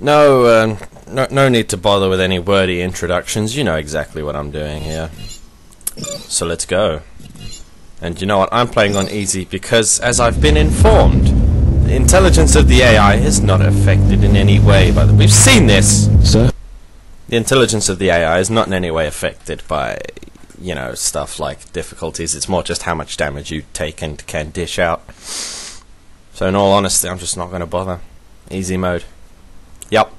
No, uh, no, no need to bother with any wordy introductions. You know exactly what I'm doing here. So let's go. And you know what? I'm playing on easy because, as I've been informed, the intelligence of the AI is not affected in any way by the. We've seen this. Sir? The intelligence of the AI is not in any way affected by, you know, stuff like difficulties. It's more just how much damage you take and can dish out. So, in all honesty, I'm just not going to bother. Easy mode. Yep.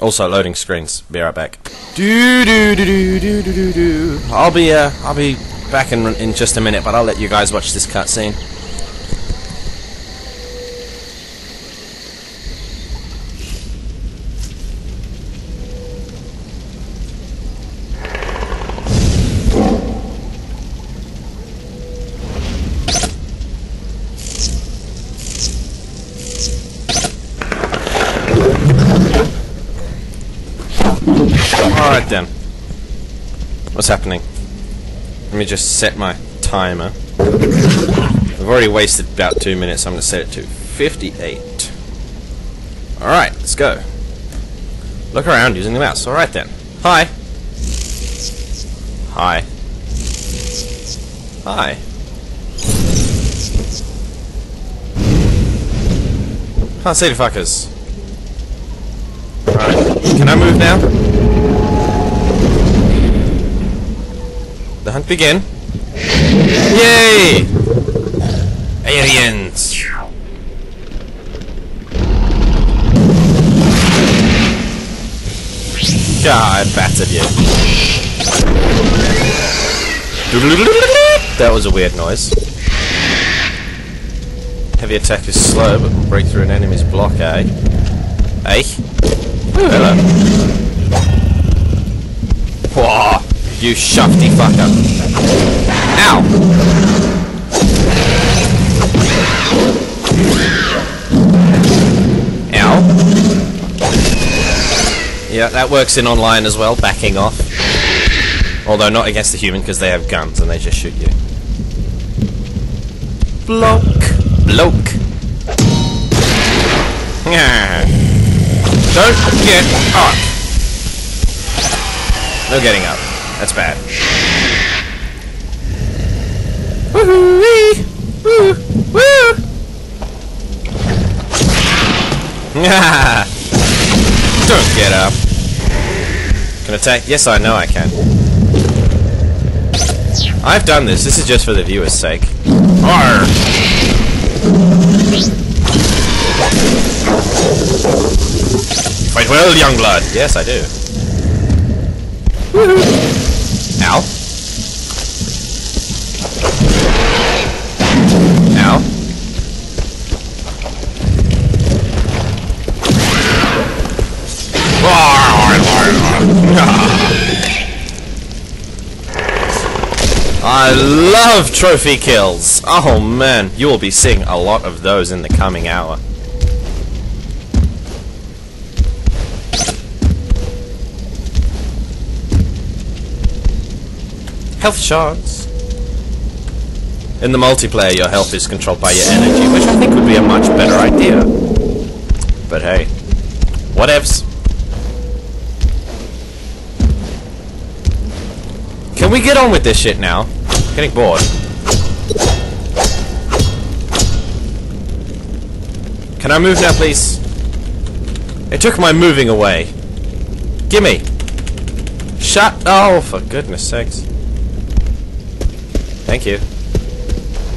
Also, loading screens. Be right back. Do do do do do do do do. I'll be uh, I'll be back in in just a minute, but I'll let you guys watch this cutscene. Alright then. What's happening? Let me just set my timer. I've already wasted about two minutes, I'm going to set it to 58. Alright, let's go. Look around using the mouse. Alright then. Hi. Hi. Hi. Can't see the fuckers. Alright. Can I move now? The hunt begin. Yay! Aliens! God, I battered you. That was a weird noise. Heavy attack is slow, but will break through an enemy's block, eh? Eh? Hello. Whoa! You shufty fucker. Ow! Ow. Yeah, that works in online as well, backing off. Although not against the human because they have guns and they just shoot you. Bloke. Bloke. Yeah. Don't get up. No getting up. That's bad. Woohoo! Woo! Woo! Don't get up. Can attack? Yes, I know I can. I've done this. This is just for the viewer's sake. Arr! Fight well, young blood. Yes, I do. Ow. Ow. I love trophy kills. Oh man, you will be seeing a lot of those in the coming hour. Health shards. In the multiplayer, your health is controlled by your energy, which I think would be a much better idea. But hey, whatevs. Can we get on with this shit now? Getting bored. Can I move now, please? It took my moving away. Gimme. Shut. Oh, for goodness sakes. Thank you.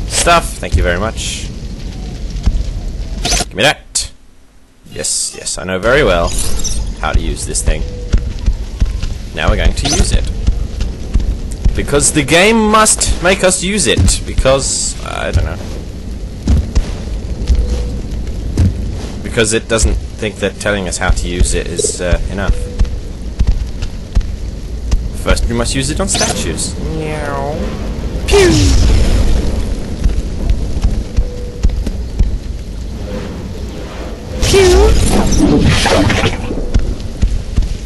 Stuff. Thank you very much. Give me that. Yes, yes, I know very well how to use this thing. Now we're going to use it. Because the game must make us use it. Because, I don't know. Because it doesn't think that telling us how to use it is uh, enough. First we must use it on statues. Meow.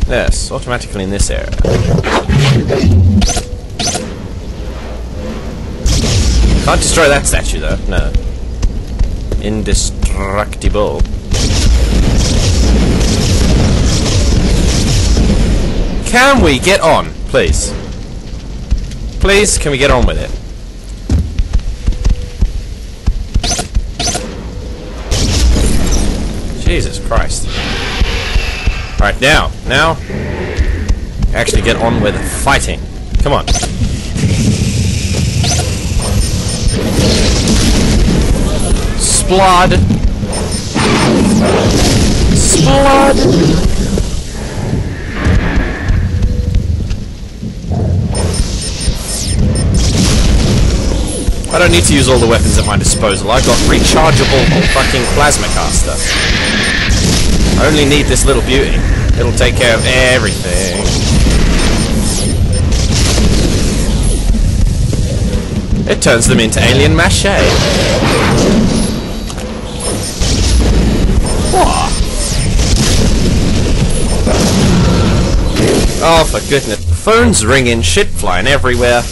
Yes, automatically in this area. Can't destroy that statue though, no. Indestructible. Can we get on, please? Please, can we get on with it? Jesus Christ. Alright, now, now, actually get on with fighting. Come on. Splod. Splod. I don't need to use all the weapons at my disposal. I've got rechargeable fucking plasma caster. I only need this little beauty. It'll take care of everything. It turns them into alien mache. Oh, for goodness. Phones ringing, shit flying everywhere.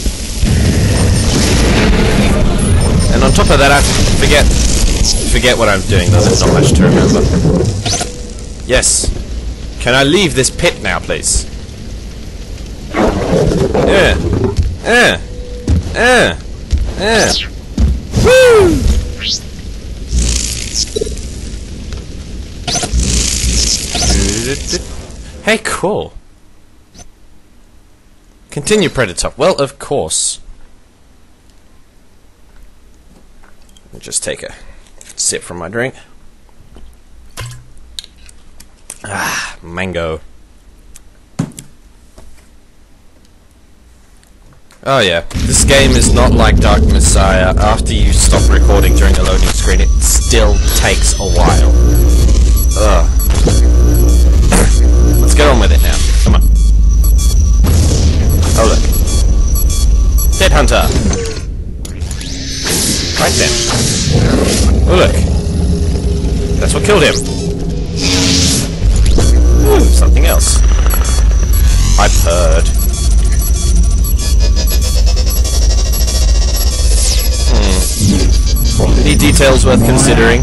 On top of that, I forget forget what I'm doing. There's not much to remember. Yes. Can I leave this pit now, please? Yeah. Yeah. Yeah. Yeah. Woo! Hey, cool. Continue, Predator. Well, of course. Let me just take a sip from my drink. Ah, mango. Oh yeah, this game is not like Dark Messiah. After you stop recording during the loading screen, it still takes a while. Ugh. Let's get on with it now. Come on. Oh look. Dead Hunter! Right then. Oh look. That's what killed him. Ooh, something else. I've heard. Hmm. Any details worth considering?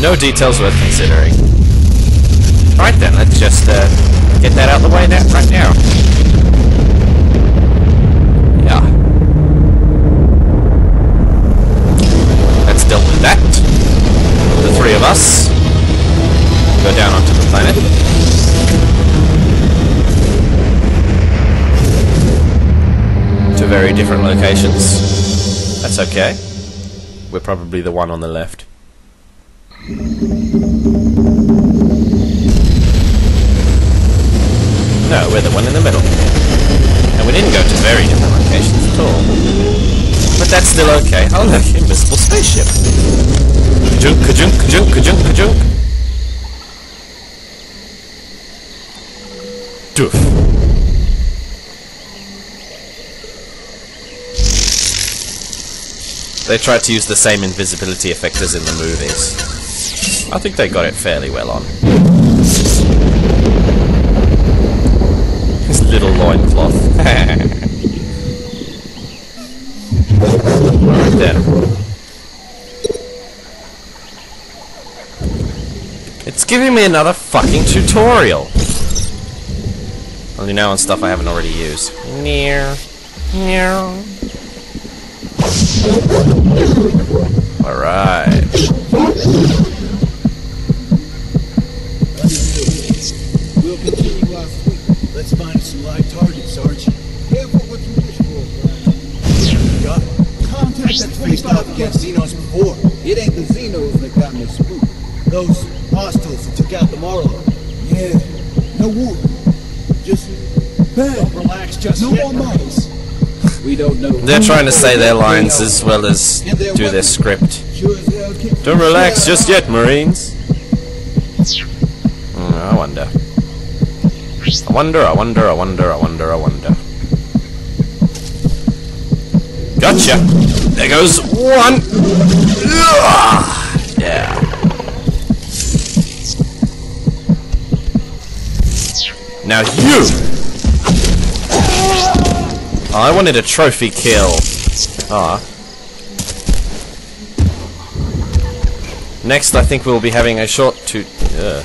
No details worth considering. Right then, let's just uh, get that out of the way now, right now. Very different locations. That's okay. We're probably the one on the left. No, we're the one in the middle. And we didn't go to very different locations at all. But that's still okay. Oh look, invisible spaceship. Kajunk, kajunk, kajunk, kajunk, kajunk. Doof. They tried to use the same invisibility effect as in the movies. I think they got it fairly well on. His little loincloth. right there. It's giving me another fucking tutorial. Only now on stuff I haven't already used. Near. Near. Alright. We'll continue our sweep. Let's find some live targets, Sarge. Careful what you wish for, Brian. Got it. Contact that faced off against Xenos before. It ain't the Xenos that got me spooked. Those hostiles that took out the Marlow. Yeah, no war. Just don't relax just no yet. more mice. We don't know. They're trying to say their lines as well as do their script. Don't relax just yet, Marines. Hmm, I wonder. I wonder, I wonder, I wonder, I wonder, I wonder. Gotcha! There goes one! Yeah. Now you! Oh, I wanted a trophy kill. Ah. Next, I think we'll be having a short to. Uh,